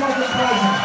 Judge's Pleasure.